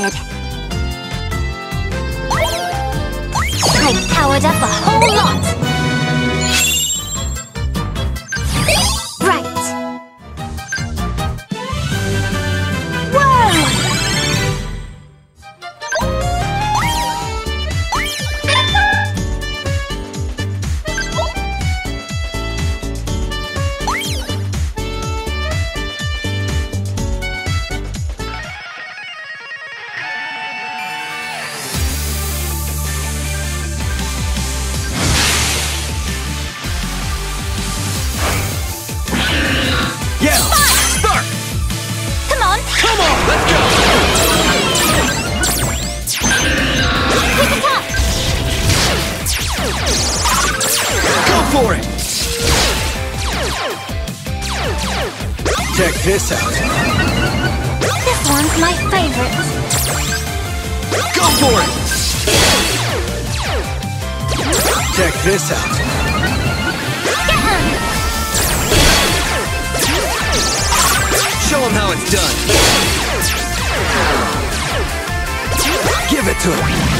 started. I've powered up a whole lot. This out. This one's my favorite. Go for it! Check this out. Show him how it's done. Give it to him.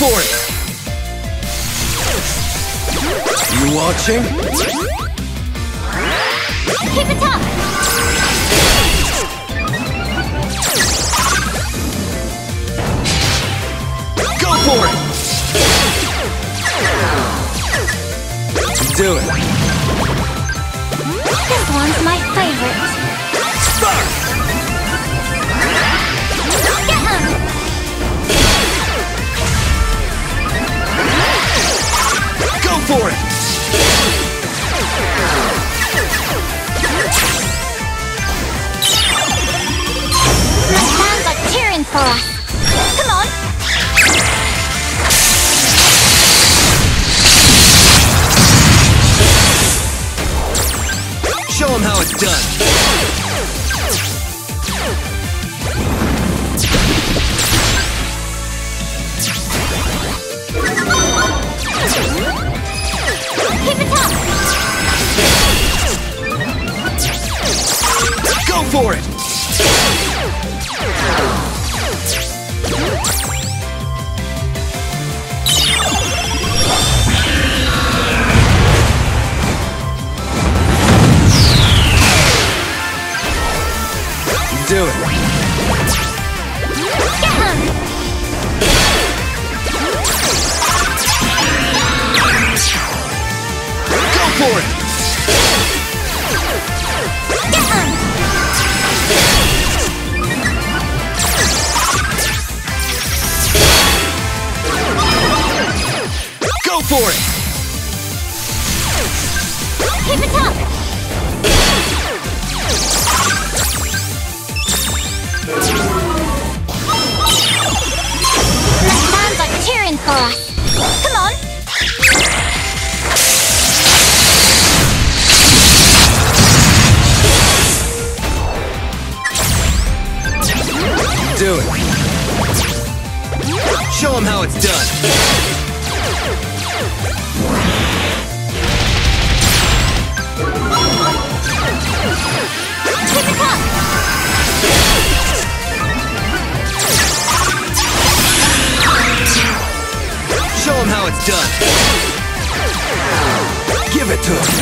For it! You watching? keep it up. Go for it! Do it. This one's my favorite. Start! For us. Do it. Go for it! Do it. Show him how it's done. Show him how it's done. Give it to him.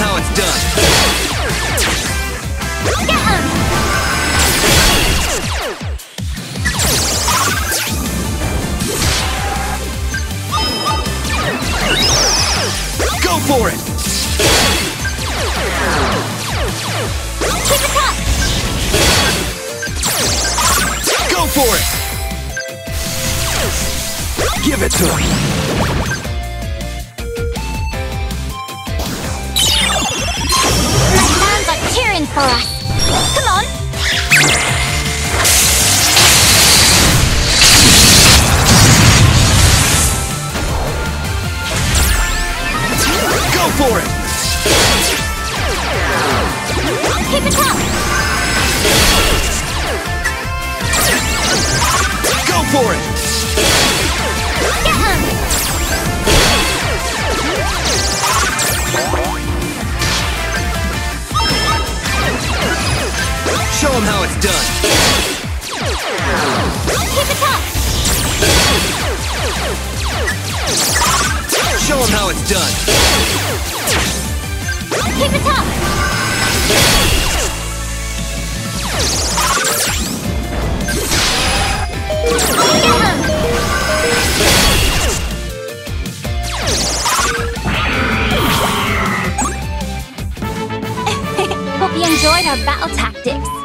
How it's done. Go for it! Go for it! Give it to him. for us. Come on! Go for it! Keep it up! Go for it! Done! Keep it up! Show him how it's done! Keep it up! Hope you enjoyed our battle tactics.